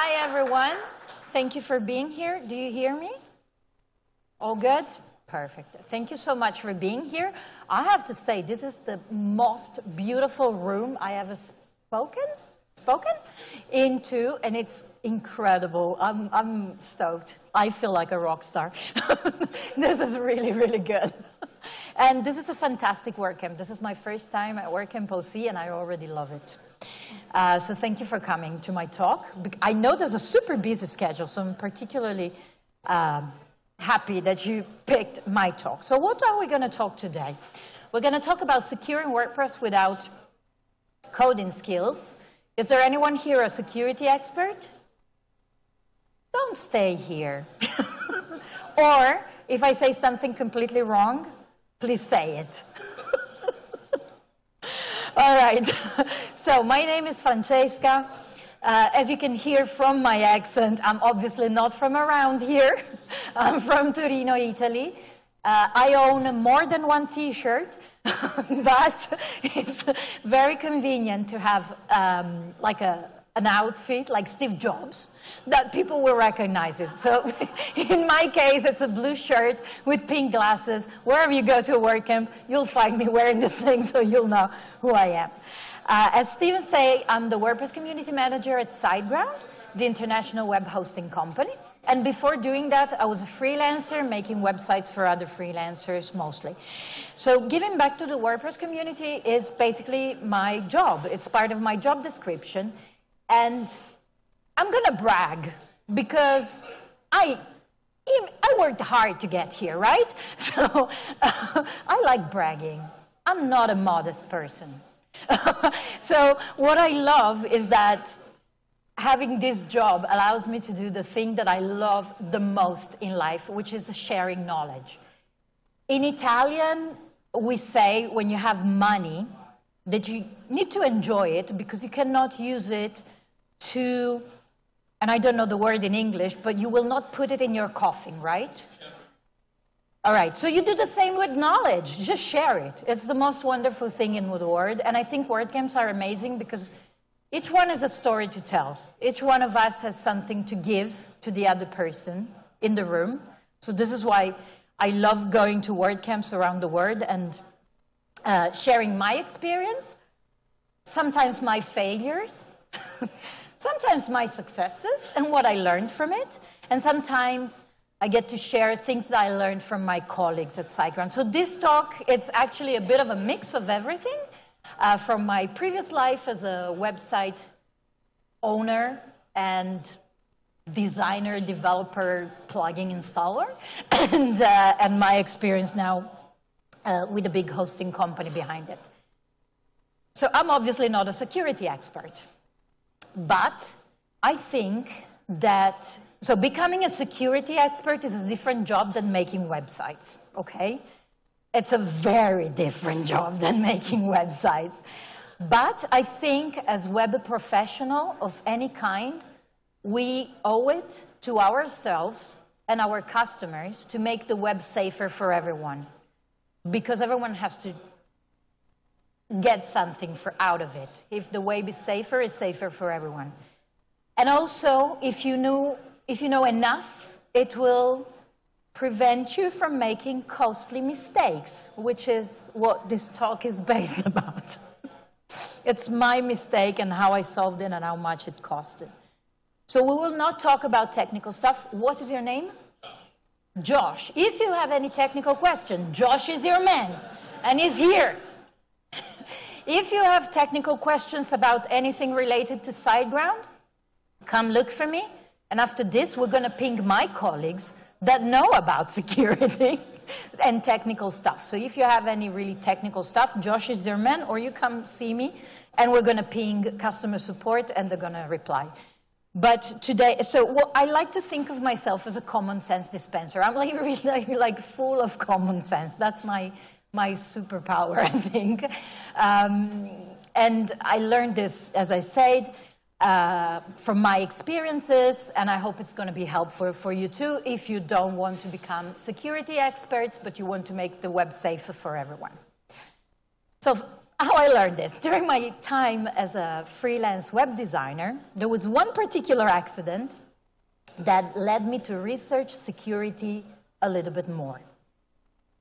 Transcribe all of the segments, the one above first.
Hi, everyone. Thank you for being here. Do you hear me? All good? Perfect. Thank you so much for being here. I have to say, this is the most beautiful room I ever spoken spoken into, and it's incredible. I'm, I'm stoked. I feel like a rock star. this is really, really good. and this is a fantastic WordCamp. This is my first time at WordCamp OC, and I already love it. Uh, so thank you for coming to my talk. I know there's a super busy schedule, so I'm particularly um, happy that you picked my talk. So what are we going to talk today? We're going to talk about securing WordPress without coding skills. Is there anyone here a security expert? Don't stay here. or if I say something completely wrong, please say it. All right. so my name is Francesca. Uh, as you can hear from my accent, I'm obviously not from around here. I'm from Torino, Italy. Uh, I own more than one T-shirt, but it's very convenient to have um, like a, an outfit like Steve Jobs that people will recognize it. So in my case, it's a blue shirt with pink glasses. Wherever you go to a WordCamp, you'll find me wearing this thing so you'll know who I am. Uh, as Steven said, I'm the WordPress community manager at SiteGround, the international web hosting company. And before doing that, I was a freelancer making websites for other freelancers mostly. So giving back to the WordPress community is basically my job. It's part of my job description. And I'm going to brag because I I worked hard to get here, right? So uh, I like bragging. I'm not a modest person. so what I love is that having this job allows me to do the thing that I love the most in life, which is sharing knowledge. In Italian, we say when you have money that you need to enjoy it because you cannot use it to, and I don't know the word in English, but you will not put it in your coffin, right? All right, so you do the same with knowledge. Just share it. It's the most wonderful thing in the world. And I think WordCamps are amazing because each one is a story to tell. Each one of us has something to give to the other person in the room. So this is why I love going to word camps around the world and uh, sharing my experience, sometimes my failures, sometimes my successes and what I learned from it, and sometimes I get to share things that I learned from my colleagues at SiteGround. So this talk, it's actually a bit of a mix of everything uh, from my previous life as a website owner and designer, developer, plugin installer, and, uh, and my experience now uh, with a big hosting company behind it. So I'm obviously not a security expert, but I think that so becoming a security expert is a different job than making websites, okay? It's a very different job than making websites. But I think as web professional of any kind, we owe it to ourselves and our customers to make the web safer for everyone. Because everyone has to get something for out of it. If the web is safer, it's safer for everyone. And also, if you know if you know enough, it will prevent you from making costly mistakes, which is what this talk is based about. it's my mistake and how I solved it and how much it costed. So we will not talk about technical stuff. What is your name? Josh. If you have any technical question, Josh is your man, and he's here. If you have technical questions about anything related to SiteGround, come look for me. And after this, we're going to ping my colleagues that know about security and technical stuff. So if you have any really technical stuff, Josh is their man, or you come see me, and we're going to ping customer support, and they're going to reply. But today, so I like to think of myself as a common sense dispenser. I'm like really like full of common sense. That's my my superpower, I think. Um, and I learned this, as I said, uh, from my experiences, and I hope it's going to be helpful for you too if you don't want to become security experts, but you want to make the web safer for everyone. So how I learned this. During my time as a freelance web designer, there was one particular accident that led me to research security a little bit more.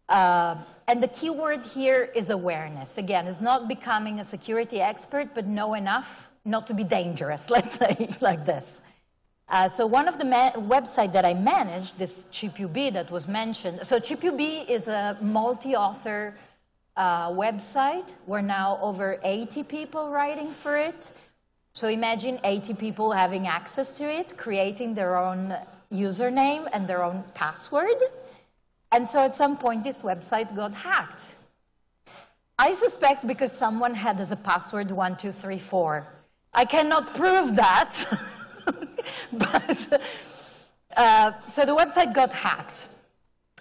Uh, and the key word here is awareness. Again, it's not becoming a security expert, but know enough not to be dangerous, let's say like this. Uh, so one of the website that I managed, this ChipiUB that was mentioned, so ChipiUB is a multi-author uh, website. We're now over 80 people writing for it. So imagine 80 people having access to it, creating their own username and their own password. And so at some point, this website got hacked. I suspect because someone had as a password 1234. I cannot prove that, but uh, so the website got hacked.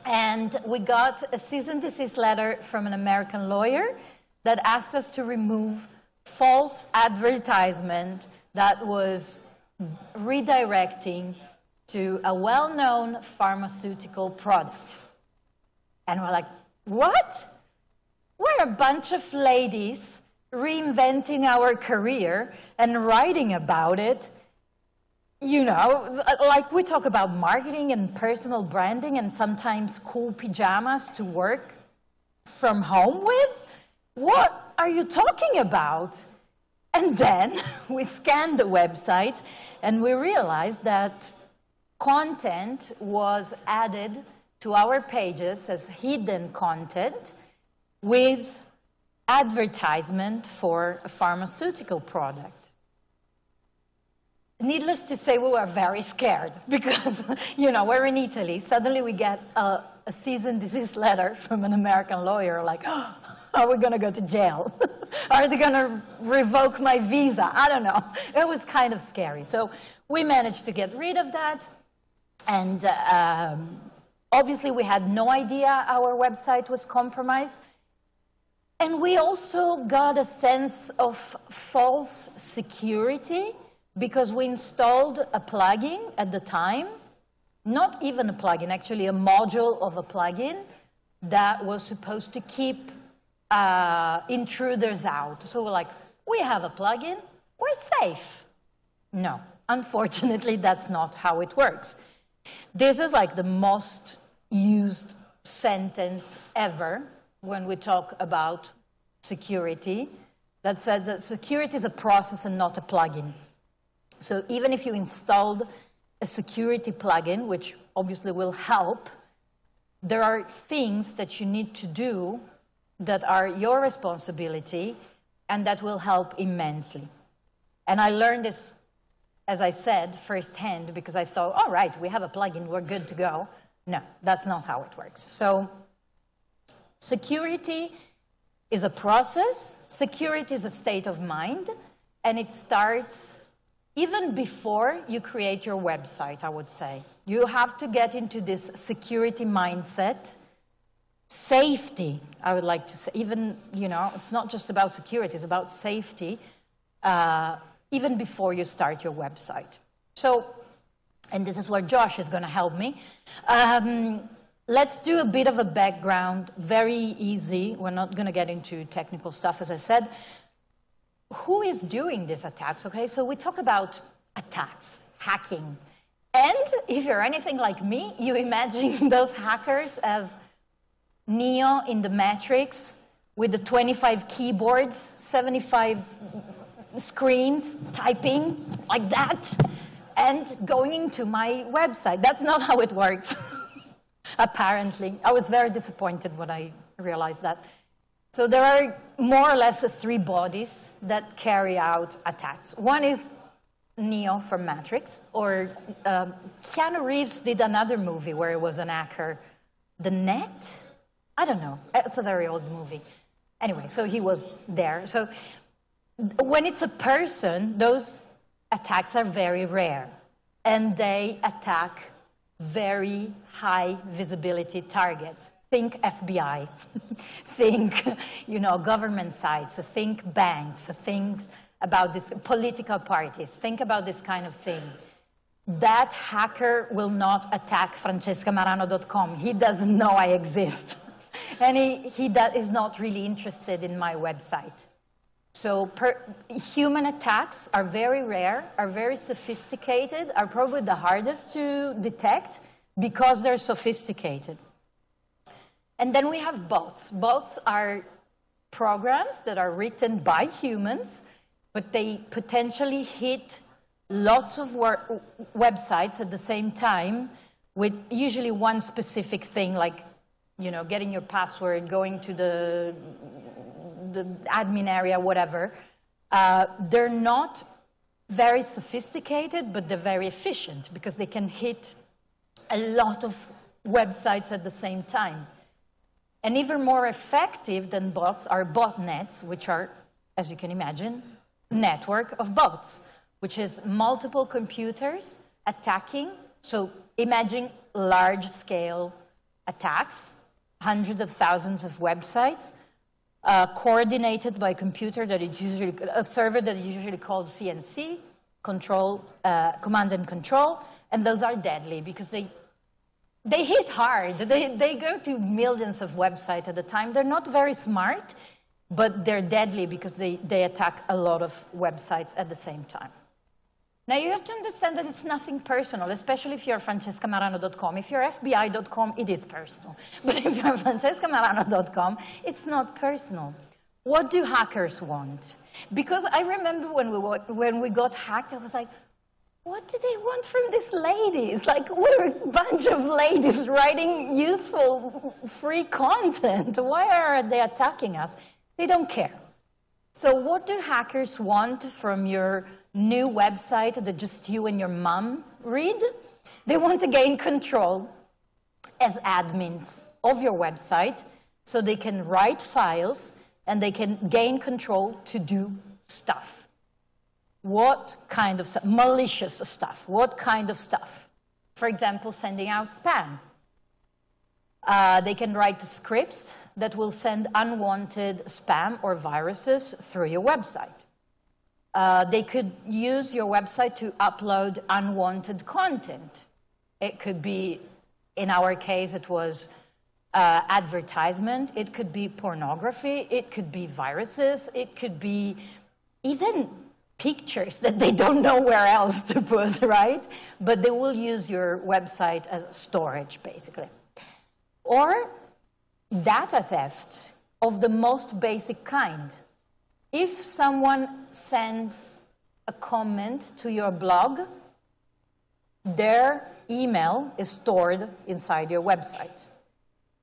And we got a cease and desist letter from an American lawyer that asked us to remove false advertisement that was redirecting to a well-known pharmaceutical product. And we're like, what? We're a bunch of ladies reinventing our career and writing about it. You know, like we talk about marketing and personal branding and sometimes cool pajamas to work from home with. What are you talking about? And then we scanned the website and we realized that content was added to our pages as hidden content with advertisement for a pharmaceutical product. Needless to say, we were very scared because, you know, we're in Italy. Suddenly we get a, a cease and desist letter from an American lawyer like, oh, are we going to go to jail? are they going to revoke my visa? I don't know. It was kind of scary. So we managed to get rid of that. And um, obviously, we had no idea our website was compromised. And we also got a sense of false security because we installed a plugin at the time, not even a plugin, actually a module of a plugin that was supposed to keep uh, intruders out. So we're like, we have a plugin, we're safe. No, unfortunately, that's not how it works. This is like the most used sentence ever when we talk about security that says that security is a process and not a plugin. So even if you installed a security plugin, which obviously will help, there are things that you need to do that are your responsibility and that will help immensely. And I learned this, as I said, firsthand because I thought, all right, we have a plugin, we're good to go. No, that's not how it works. So security is a process, security is a state of mind, and it starts even before you create your website, I would say. You have to get into this security mindset. Safety, I would like to say, even, you know, it's not just about security, it's about safety, uh, even before you start your website. So, and this is where Josh is going to help me. Um, let's do a bit of a background, very easy. We're not going to get into technical stuff, as I said. Who is doing these attacks, okay? So we talk about attacks, hacking. And if you're anything like me, you imagine those hackers as Neo in the Matrix with the 25 keyboards, 75 screens, typing like that, and going into my website. That's not how it works, apparently. I was very disappointed when I realized that. So there are more or less three bodies that carry out attacks. One is Neo from Matrix, or um, Keanu Reeves did another movie where it was an hacker, The Net? I don't know. It's a very old movie. Anyway, so he was there. So when it's a person, those attacks are very rare. And they attack very high visibility targets. Think FBI, think, you know, government sites, think banks, think about this, political parties, think about this kind of thing. That hacker will not attack francescamarano.com. He doesn't know I exist. and he, he is not really interested in my website. So per, human attacks are very rare, are very sophisticated, are probably the hardest to detect because they're sophisticated. And then we have bots. Bots are programs that are written by humans, but they potentially hit lots of websites at the same time with usually one specific thing like you know getting your password going to the the admin area whatever uh, they're not very sophisticated but they're very efficient because they can hit a lot of websites at the same time and even more effective than bots are botnets which are as you can imagine network of bots which is multiple computers attacking. So imagine large scale attacks, hundreds of thousands of websites, uh, coordinated by a computer that is usually, a server that is usually called CNC, control, uh, command and control, and those are deadly because they, they hit hard. They, they go to millions of websites at a time. They're not very smart, but they're deadly because they, they attack a lot of websites at the same time. Now you have to understand that it's nothing personal, especially if you're francescamarano.com. If you're FBI.com, it is personal. But if you're francescamarano.com, it's not personal. What do hackers want? Because I remember when we, when we got hacked, I was like, what do they want from these ladies? Like, we're a bunch of ladies writing useful, free content. Why are they attacking us? They don't care. So what do hackers want from your new website that just you and your mom read? They want to gain control as admins of your website so they can write files and they can gain control to do stuff. What kind of stuff? Malicious stuff. What kind of stuff? For example, sending out spam. Uh, they can write scripts that will send unwanted spam or viruses through your website. Uh, they could use your website to upload unwanted content. It could be, in our case, it was uh, advertisement, it could be pornography, it could be viruses, it could be even pictures that they don't know where else to put, right? But they will use your website as storage, basically. Or data theft of the most basic kind. If someone sends a comment to your blog, their email is stored inside your website.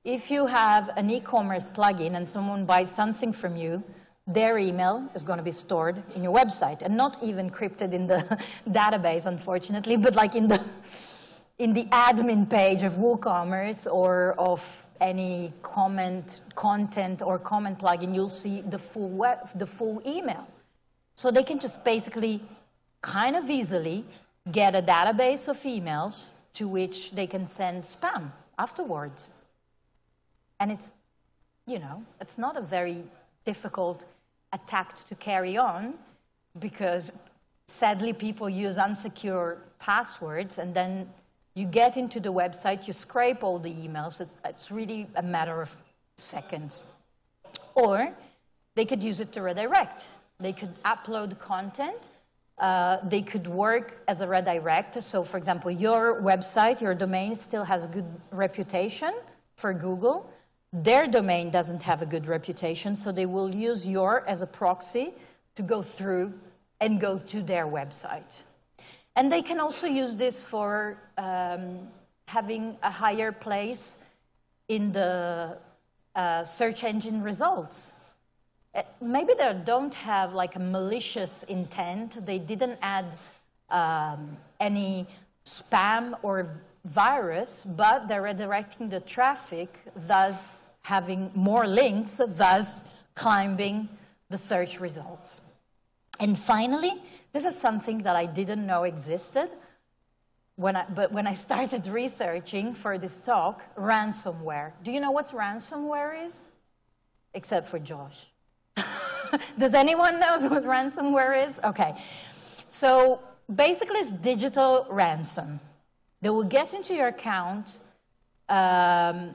If you have an e-commerce plugin and someone buys something from you, their email is going to be stored in your website and not even encrypted in the database, unfortunately, but like in the in the admin page of WooCommerce or of any comment, content or comment plugin, you'll see the full, web, the full email. So they can just basically kind of easily get a database of emails to which they can send spam afterwards. And it's, you know, it's not a very difficult attack to carry on because sadly people use unsecure passwords and then you get into the website, you scrape all the emails. It's, it's really a matter of seconds. Or they could use it to redirect. They could upload content. Uh, they could work as a redirect. So, for example, your website, your domain still has a good reputation for Google. Their domain doesn't have a good reputation, so they will use your as a proxy to go through and go to their website. And they can also use this for um, having a higher place in the uh, search engine results. Uh, maybe they don't have like a malicious intent. They didn't add um, any spam or virus, but they're redirecting the traffic, thus having more links, thus climbing the search results. And finally, this is something that I didn't know existed. When I, but when I started researching for this talk, ransomware. Do you know what ransomware is? Except for Josh. Does anyone know what ransomware is? Okay. So basically, it's digital ransom. They will get into your account, um,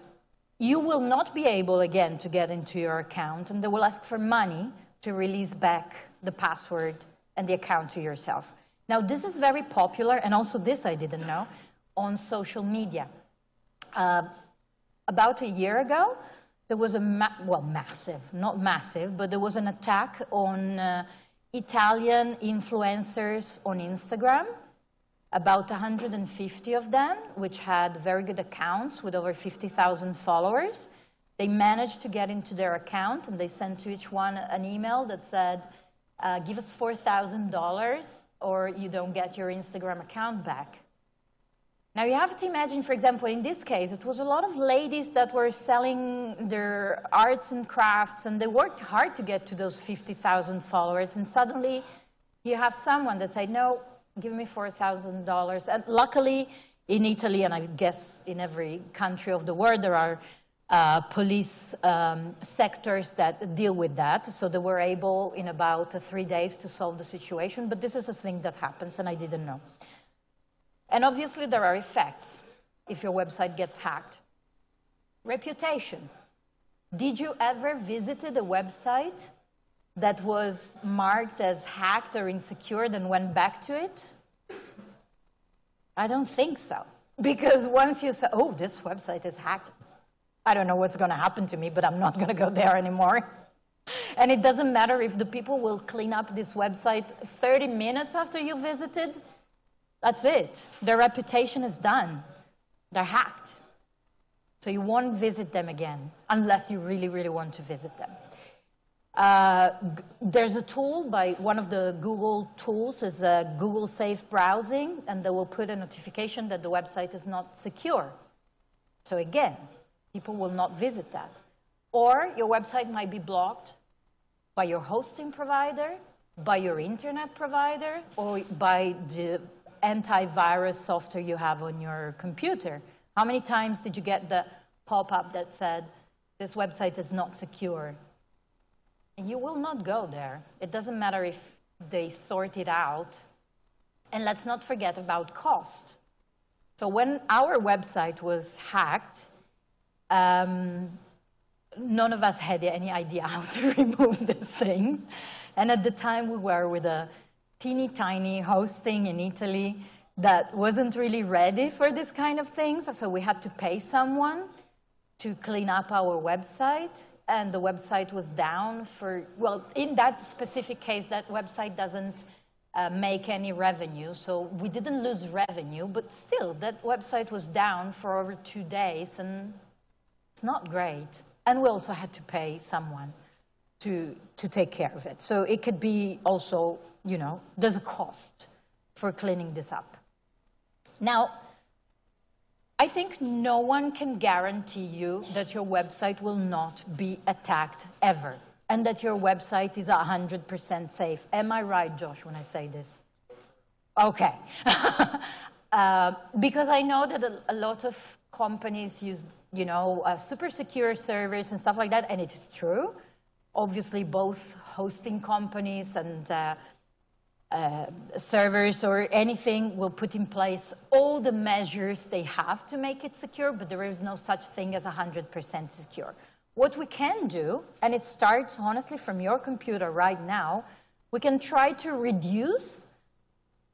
you will not be able again to get into your account and they will ask for money to release back the password and the account to yourself. Now, this is very popular, and also this I didn't know, on social media. Uh, about a year ago, there was a, ma well, massive, not massive, but there was an attack on uh, Italian influencers on Instagram, about 150 of them, which had very good accounts with over 50,000 followers. They managed to get into their account, and they sent to each one an email that said, uh, give us $4,000 or you don't get your Instagram account back. Now you have to imagine, for example, in this case, it was a lot of ladies that were selling their arts and crafts, and they worked hard to get to those 50,000 followers, and suddenly you have someone that said, no, give me $4,000. And luckily, in Italy, and I guess in every country of the world, there are uh, police um, sectors that deal with that. So they were able in about three days to solve the situation. But this is a thing that happens, and I didn't know. And obviously, there are effects if your website gets hacked. Reputation. Did you ever visit a website that was marked as hacked or insecure and went back to it? I don't think so. Because once you say, oh, this website is hacked, I don't know what's going to happen to me, but I'm not going to go there anymore. And it doesn't matter if the people will clean up this website 30 minutes after you visited. That's it. Their reputation is done. They're hacked. So you won't visit them again unless you really, really want to visit them. Uh, there's a tool by one of the Google tools is uh, Google Safe Browsing, and they will put a notification that the website is not secure. So again, People will not visit that. Or your website might be blocked by your hosting provider, by your internet provider, or by the antivirus software you have on your computer. How many times did you get the pop-up that said, this website is not secure? And you will not go there. It doesn't matter if they sort it out. And let's not forget about cost. So when our website was hacked, um, none of us had any idea how to remove these things. And at the time, we were with a teeny tiny hosting in Italy that wasn't really ready for this kind of things. So we had to pay someone to clean up our website. And the website was down for, well, in that specific case, that website doesn't uh, make any revenue. So we didn't lose revenue, but still, that website was down for over two days. And it's not great. And we also had to pay someone to, to take care of it. So it could be also, you know, there's a cost for cleaning this up. Now, I think no one can guarantee you that your website will not be attacked ever and that your website is 100% safe. Am I right, Josh, when I say this? Okay. uh, because I know that a, a lot of companies use you know, uh, super secure servers and stuff like that, and it's true. Obviously, both hosting companies and uh, uh, servers or anything will put in place all the measures they have to make it secure, but there is no such thing as 100% secure. What we can do, and it starts honestly from your computer right now, we can try to reduce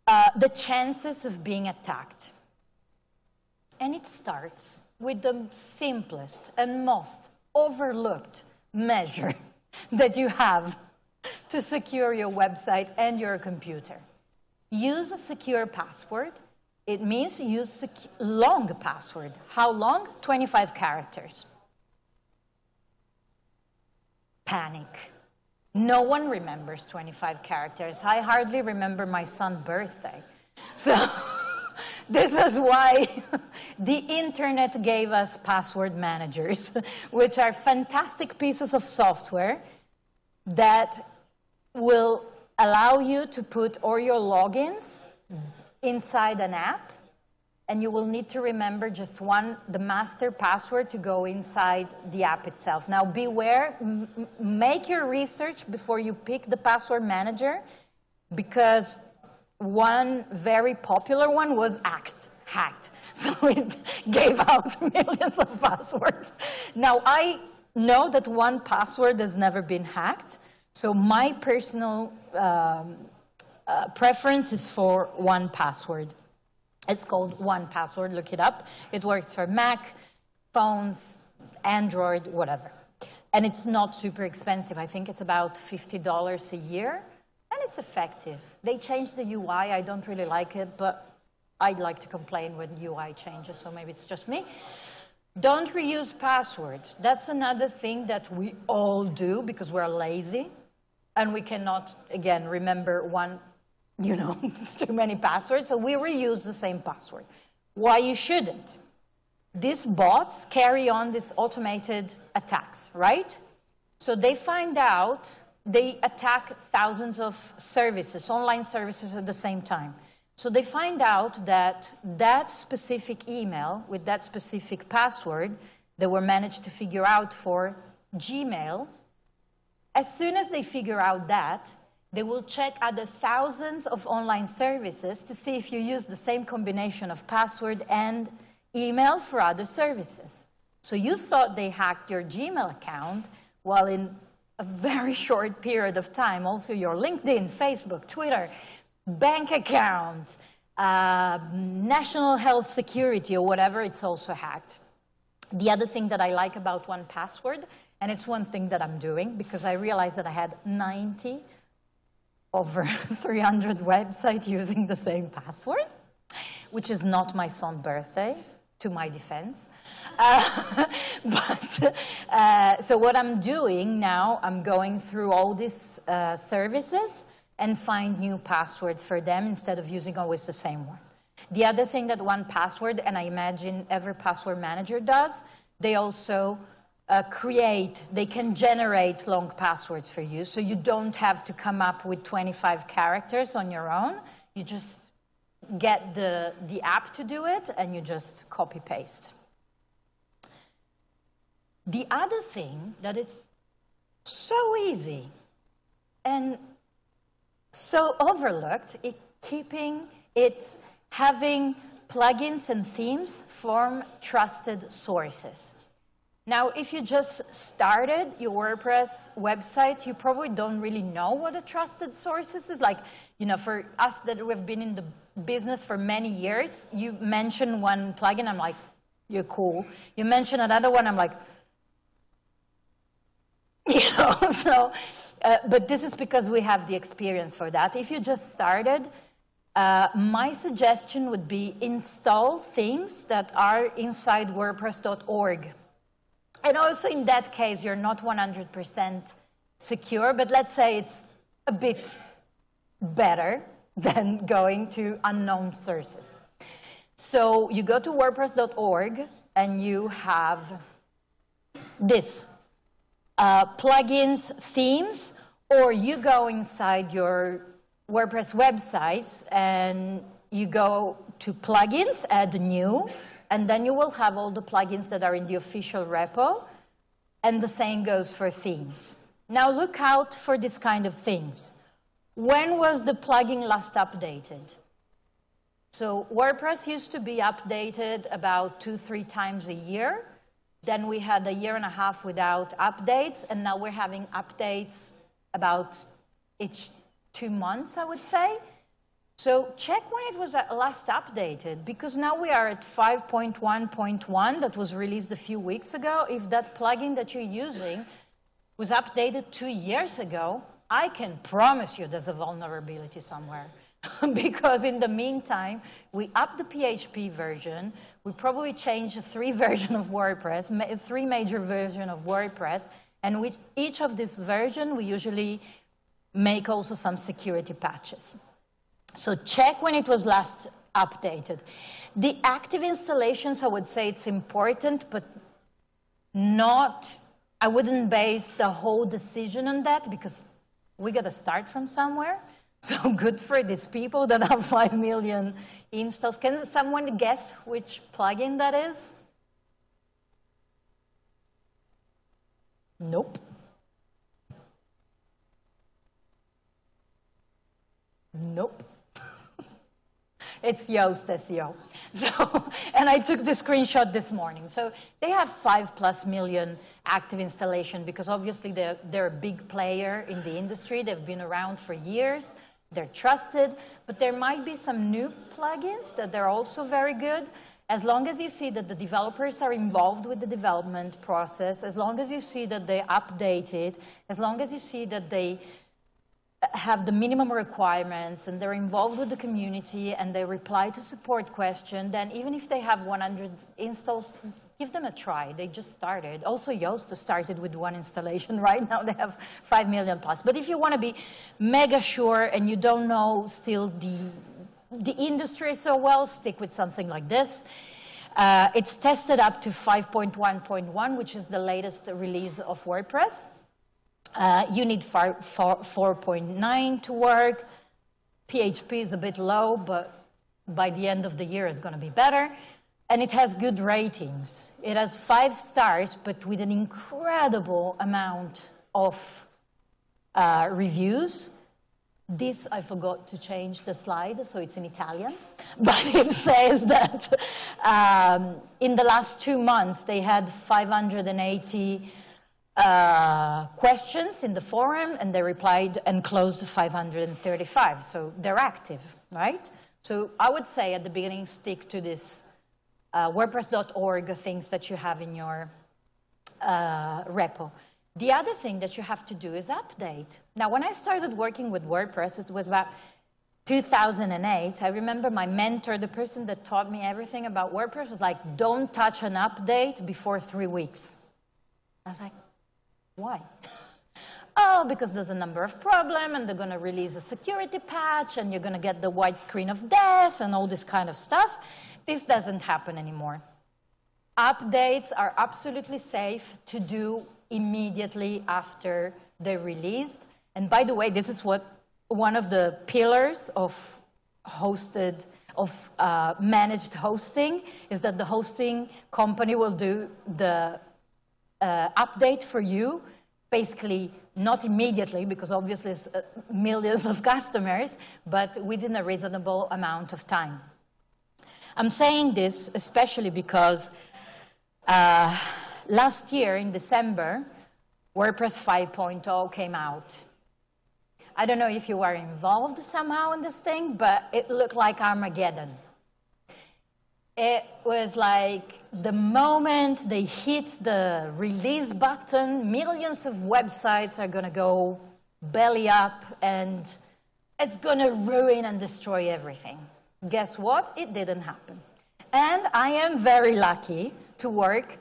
uh, the chances of being attacked. And it starts with the simplest and most overlooked measure that you have to secure your website and your computer. Use a secure password. It means use a long password. How long? 25 characters. Panic. No one remembers 25 characters. I hardly remember my son's birthday. So this is why the internet gave us password managers, which are fantastic pieces of software that will allow you to put all your logins inside an app and you will need to remember just one, the master password to go inside the app itself. Now beware, make your research before you pick the password manager because one very popular one was ACT. hacked. So it gave out millions of passwords. Now, I know that 1Password has never been hacked. So my personal um, uh, preference is for 1Password. It's called 1Password, look it up. It works for Mac, phones, Android, whatever. And it's not super expensive. I think it's about $50 a year, it's effective. They changed the UI. I don't really like it, but I like to complain when UI changes, so maybe it's just me. Don't reuse passwords. That's another thing that we all do because we're lazy and we cannot, again, remember one, you know, too many passwords, so we reuse the same password. Why you shouldn't? These bots carry on these automated attacks, right? So they find out, they attack thousands of services, online services at the same time. So they find out that that specific email with that specific password they were managed to figure out for Gmail, as soon as they figure out that, they will check other thousands of online services to see if you use the same combination of password and email for other services. So you thought they hacked your Gmail account, while in a very short period of time, also your LinkedIn, Facebook, Twitter, bank account, uh, national health security, or whatever, it's also hacked. The other thing that I like about 1Password, and it's one thing that I'm doing because I realized that I had 90 over 300 websites using the same password, which is not my son's birthday, to my defense. Uh, but uh, so what I'm doing now, I'm going through all these uh, services and find new passwords for them instead of using always the same one. The other thing that 1Password, and I imagine every password manager does, they also uh, create, they can generate long passwords for you, so you don't have to come up with 25 characters on your own. You just get the, the app to do it, and you just copy paste. The other thing that it's so easy and so overlooked, is keeping it having plugins and themes from trusted sources. Now, if you just started your WordPress website, you probably don't really know what a trusted source is. Like, you know, for us that we've been in the business for many years, you mention one plugin, I'm like, you're cool. You mention another one, I'm like, you know, so uh, but this is because we have the experience for that. If you just started, uh, my suggestion would be install things that are inside WordPress.org. And also in that case, you're not 100% secure, but let's say it's a bit better than going to unknown sources. So you go to WordPress.org and you have this uh, plugins, themes, or you go inside your WordPress websites and you go to plugins, add new, and then you will have all the plugins that are in the official repo, and the same goes for themes. Now look out for this kind of things. When was the plugin last updated? So WordPress used to be updated about two, three times a year. Then we had a year and a half without updates, and now we're having updates about each two months, I would say. So check when it was last updated, because now we are at 5.1.1 that was released a few weeks ago. If that plugin that you're using was updated two years ago, I can promise you there's a vulnerability somewhere. because in the meantime, we up the PHP version, we probably changed three versions of WordPress, three major versions of WordPress, and with each of these versions, we usually make also some security patches. So check when it was last updated. The active installations, I would say it's important, but not, I wouldn't base the whole decision on that because we got to start from somewhere. So good for these people that have 5 million installs. Can someone guess which plugin that is? Nope. Nope. It's Yoast SEO. So, and I took the screenshot this morning. So they have five plus million active installation because obviously they're, they're a big player in the industry. They've been around for years. They're trusted, but there might be some new plugins that they're also very good. As long as you see that the developers are involved with the development process, as long as you see that they update it, as long as you see that they have the minimum requirements and they're involved with the community and they reply to support question, then even if they have 100 installs, give them a try. They just started. Also, Yoast started with one installation. Right now, they have 5 million plus. But if you want to be mega sure and you don't know still the, the industry so well, stick with something like this. Uh, it's tested up to 5.1.1, which is the latest release of WordPress. Uh, you need 4.9 to work. PHP is a bit low, but by the end of the year, it's going to be better and it has good ratings. It has five stars, but with an incredible amount of uh, reviews. This, I forgot to change the slide, so it's in Italian. But it says that um, in the last two months, they had 580 uh, questions in the forum, and they replied and closed 535. So they're active, right? So I would say at the beginning, stick to this uh, WordPress.org things that you have in your uh, repo. The other thing that you have to do is update. Now, when I started working with WordPress, it was about 2008. I remember my mentor, the person that taught me everything about WordPress, was like, don't touch an update before three weeks. I was like, why? oh, because there's a number of problem and they're going to release a security patch and you're going to get the white screen of death and all this kind of stuff. This doesn't happen anymore. Updates are absolutely safe to do immediately after they're released. And by the way, this is what one of the pillars of hosted, of uh, managed hosting, is that the hosting company will do the uh, update for you, basically not immediately, because obviously it's uh, millions of customers, but within a reasonable amount of time. I'm saying this especially because uh, last year in December, WordPress 5.0 came out. I don't know if you were involved somehow in this thing, but it looked like Armageddon. It was like the moment they hit the release button, millions of websites are going to go belly up and it's going to ruin and destroy everything. Guess what? It didn't happen. And I am very lucky to work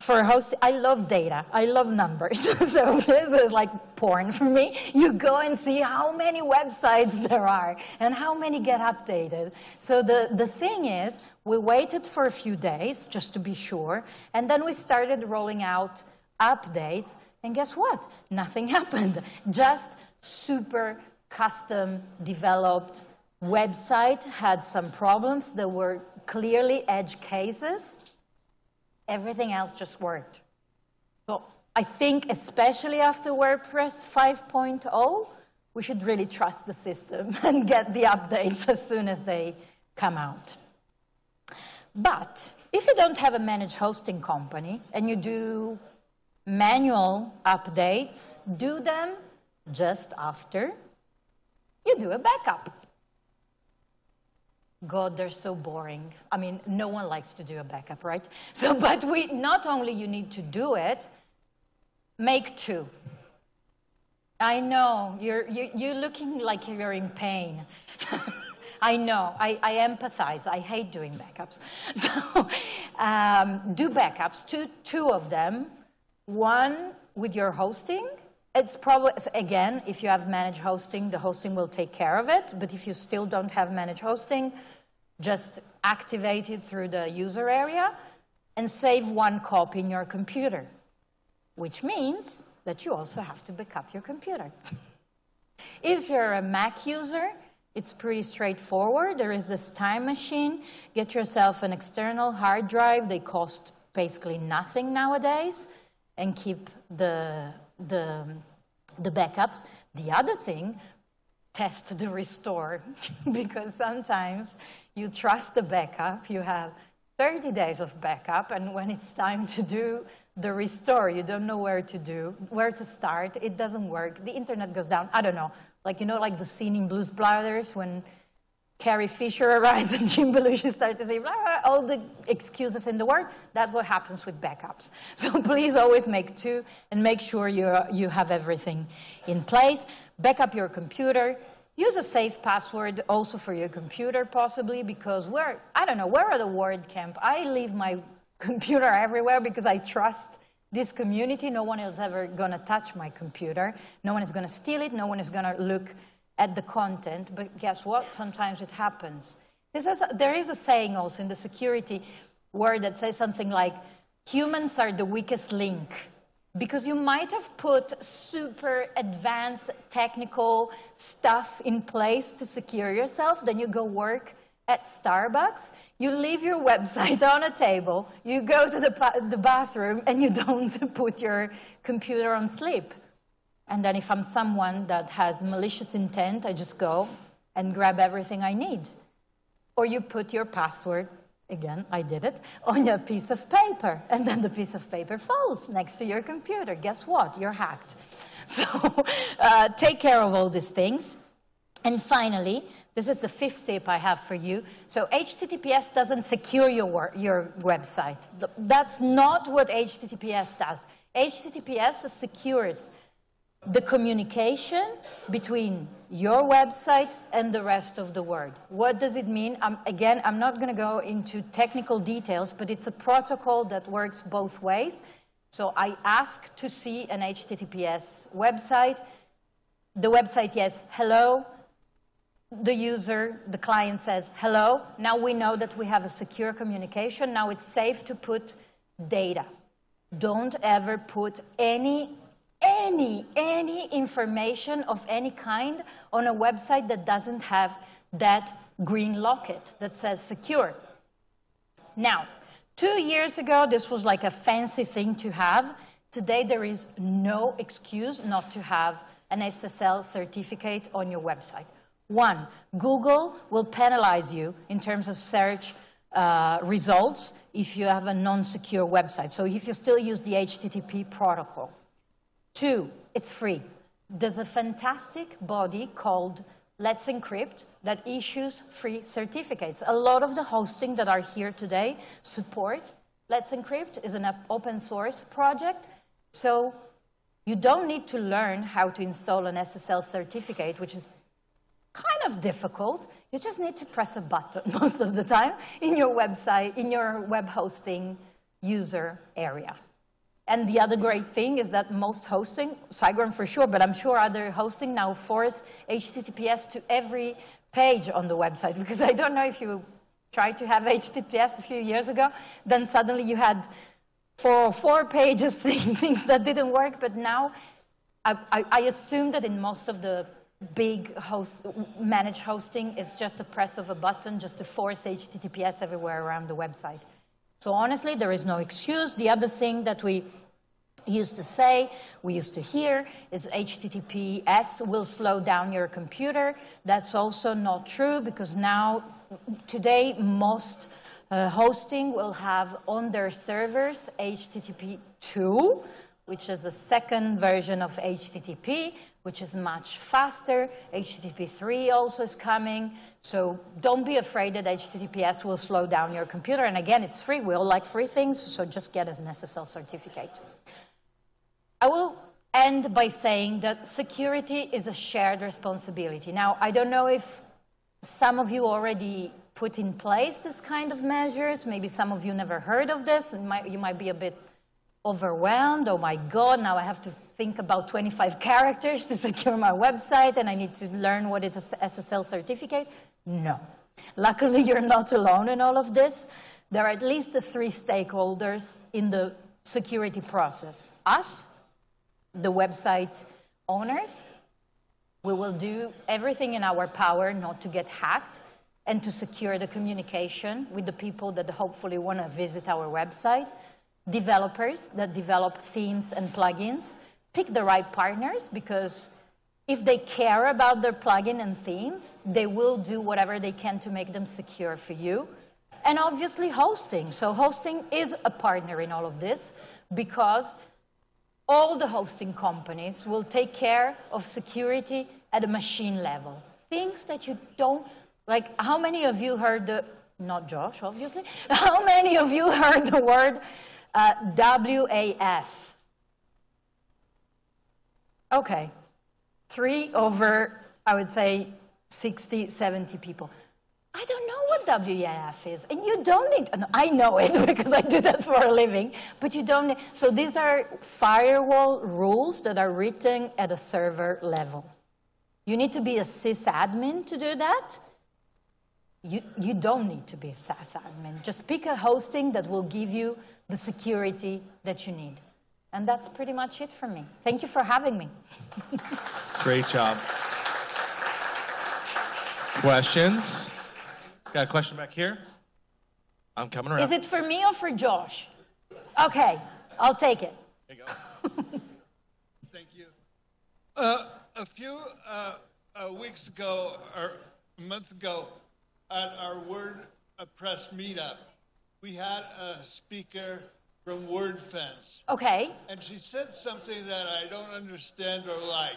for host. I love data. I love numbers. so this is like porn for me. You go and see how many websites there are and how many get updated. So the, the thing is, we waited for a few days just to be sure, and then we started rolling out updates. And guess what? Nothing happened. Just super custom developed website had some problems. There were clearly edge cases. Everything else just worked. So I think especially after WordPress 5.0, we should really trust the system and get the updates as soon as they come out. But if you don't have a managed hosting company and you do manual updates, do them just after you do a backup. God, they're so boring. I mean, no one likes to do a backup, right? So, but we, not only you need to do it, make two. I know, you're, you, you're looking like you're in pain. I know, I, I, empathize. I hate doing backups. So um, do backups, two, two of them. One with your hosting. It's probably, again, if you have managed hosting, the hosting will take care of it. But if you still don't have managed hosting, just activate it through the user area and save one copy in your computer, which means that you also have to backup your computer. if you're a Mac user, it's pretty straightforward. There is this time machine. Get yourself an external hard drive. They cost basically nothing nowadays and keep the, the, the backups. The other thing, test the restore because sometimes you trust the backup, you have 30 days of backup, and when it's time to do the restore, you don't know where to do, where to start, it doesn't work, the internet goes down, I don't know. Like, you know, like the scene in Blues Brothers when Carrie Fisher arrives and Jim Belushi starts to say blah, blah, all the excuses in the world. That's what happens with backups. So please always make two and make sure you, you have everything in place. Backup your computer. Use a safe password also for your computer, possibly, because where, I don't know, where are the WordCamp? I leave my computer everywhere because I trust this community. No one is ever going to touch my computer. No one is going to steal it. No one is going to look at the content. But guess what? Sometimes it happens. Is a, there is a saying also in the security word that says something like, humans are the weakest link because you might have put super advanced technical stuff in place to secure yourself, then you go work at Starbucks, you leave your website on a table, you go to the, the bathroom, and you don't put your computer on sleep. And then if I'm someone that has malicious intent, I just go and grab everything I need. Or you put your password again, I did it, on a piece of paper. And then the piece of paper falls next to your computer. Guess what? You're hacked. So uh, take care of all these things. And finally, this is the fifth tip I have for you. So HTTPS doesn't secure your, your website. That's not what HTTPS does. HTTPS secures the communication between your website and the rest of the world. What does it mean? Again, I'm not going to go into technical details, but it's a protocol that works both ways. So I ask to see an HTTPS website. The website yes, hello. The user, the client says hello. Now we know that we have a secure communication. Now it's safe to put data. Don't ever put any any, any information of any kind on a website that doesn't have that green locket that says secure. Now, two years ago, this was like a fancy thing to have. Today, there is no excuse not to have an SSL certificate on your website. One, Google will penalize you in terms of search uh, results if you have a non-secure website. So if you still use the HTTP protocol. Two, it's free. There's a fantastic body called Let's Encrypt that issues free certificates. A lot of the hosting that are here today support Let's Encrypt is an open source project. So you don't need to learn how to install an SSL certificate, which is kind of difficult. You just need to press a button most of the time in your website, in your web hosting user area. And the other great thing is that most hosting, SiteGround for sure, but I'm sure other hosting now force HTTPS to every page on the website. Because I don't know if you tried to have HTTPS a few years ago, then suddenly you had four four pages things that didn't work. But now I, I, I assume that in most of the big host, managed hosting, it's just a press of a button just to force HTTPS everywhere around the website. So honestly, there is no excuse. The other thing that we used to say, we used to hear, is HTTPS will slow down your computer. That's also not true because now, today, most uh, hosting will have on their servers HTTP 2, which is the second version of HTTP, which is much faster. HTTP 3 also is coming. So don't be afraid that HTTPS will slow down your computer. And again, it's free. We all like free things, so just get an SSL certificate. I will end by saying that security is a shared responsibility. Now, I don't know if some of you already put in place this kind of measures. Maybe some of you never heard of this, and you might be a bit overwhelmed. Oh my God, now I have to think about 25 characters to secure my website and I need to learn what is an SSL certificate. No. Luckily, you're not alone in all of this. There are at least three stakeholders in the security process. Us, the website owners, we will do everything in our power not to get hacked and to secure the communication with the people that hopefully want to visit our website developers that develop themes and plugins. Pick the right partners because if they care about their plugin and themes, they will do whatever they can to make them secure for you. And obviously hosting. So hosting is a partner in all of this because all the hosting companies will take care of security at a machine level. Things that you don't, like how many of you heard the, not Josh, obviously, how many of you heard the word uh, WAF? Okay, three over, I would say, 60, 70 people. I don't know what WAF is, and you don't need, I know it because I do that for a living, but you don't need, so these are firewall rules that are written at a server level. You need to be a sysadmin to do that. You, you don't need to be a sysadmin. Just pick a hosting that will give you the security that you need. And that's pretty much it for me. Thank you for having me. Great job. Questions? Got a question back here? I'm coming around. Is it for me or for Josh? Okay, I'll take it. There you go. Thank you. Uh, a few uh, uh, weeks ago, or a month ago, at our WordPress meetup, we had a speaker from Wordfence. Okay. And she said something that I don't understand or like,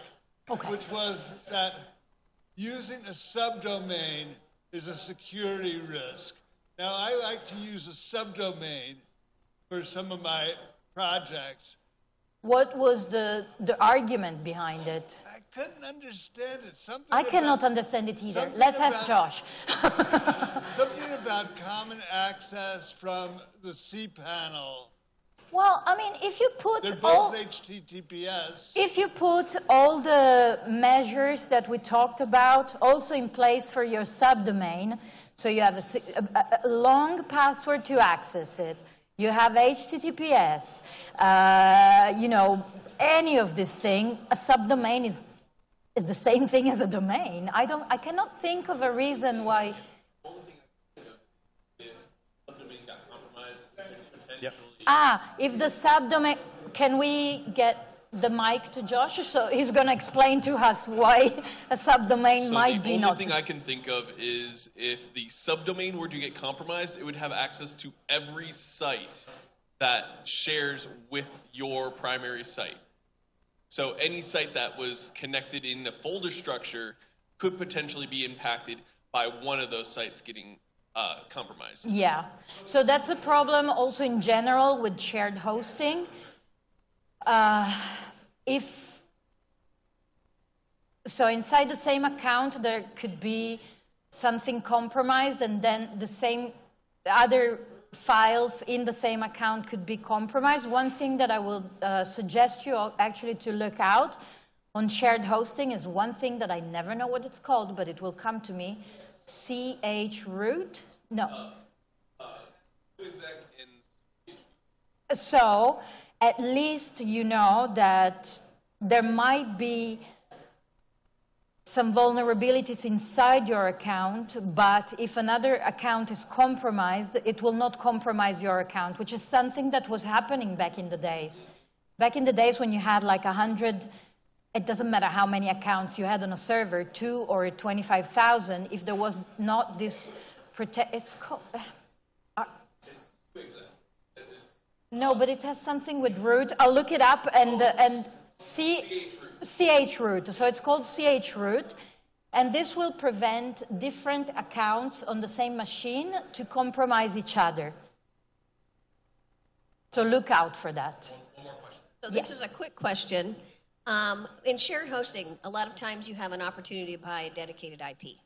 Okay. which was that using a subdomain is a security risk. Now, I like to use a subdomain for some of my projects. What was the, the argument behind it? I couldn't understand it. Something I cannot about, understand it either. Let's ask Josh. something about common access from the cPanel. well, I mean, if you put They're all, both HTTPS. if you put all the measures that we talked about also in place for your subdomain, so you have a, a- a long password to access it, you have HTTPS, uh, you know, any of this thing, a subdomain is, is the same thing as a domain. I don't, I cannot think of a reason why. Yep. Ah, if the subdomain, can we get the mic to Josh? So he's going to explain to us why a subdomain So might the be only not. thing I can think of is if the subdomain were to get compromised, it would have access to every site that shares with your primary site. So any site that was connected in the folder structure could potentially be impacted by one of those sites getting uh, compromised. Yeah. So that's a problem also in general with shared hosting. Uh, if so, inside the same account, there could be something compromised, and then the same other files in the same account could be compromised. One thing that I will uh, suggest you actually to look out on shared hosting is one thing that I never know what it's called, but it will come to me. chroot? No. So at least you know that there might be some vulnerabilities inside your account, but if another account is compromised, it will not compromise your account, which is something that was happening back in the days. Back in the days when you had like 100, it doesn't matter how many accounts you had on a server, two or 25,000, if there was not this protect, it's called, uh, no, but it has something with root. I'll look it up and, uh, and see. chroot. So it's called chroot. And this will prevent different accounts on the same machine to compromise each other. So look out for that. So this Yes. is a quick question. Um, in shared hosting, a lot of times you have an opportunity to buy a dedicated IP.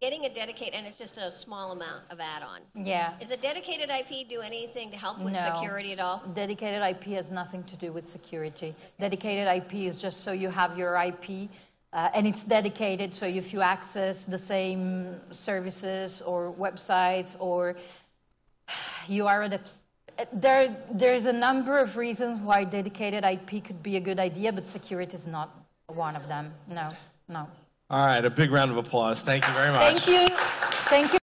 Getting a dedicated, and it's just a small amount of add-on. Yeah. Is a dedicated IP do anything to help with No. security at all? Dedicated IP has nothing to do with security. Dedicated IP is just so you have your IP uh, and it's dedicated so if you access the same services or websites or you are at a there, there's a number of reasons why dedicated IP could be a good idea, but security is not one of them. No, no. All right, a big round of applause. Thank you very much. Thank you. Thank you.